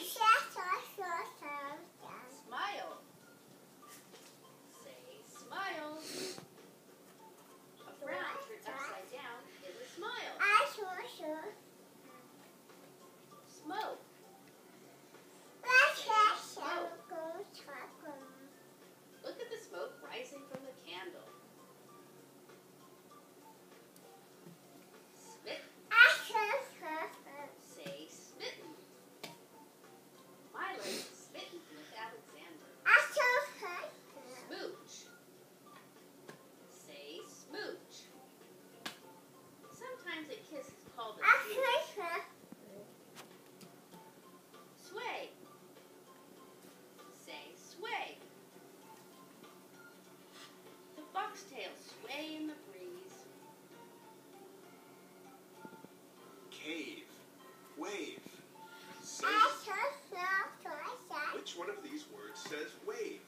Bye. one of these words says wave?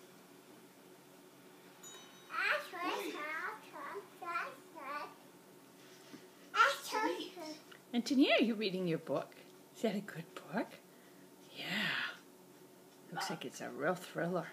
wave. Sweet. Antonia, are you reading your book? Is that a good book? Yeah. Looks like it's a real thriller.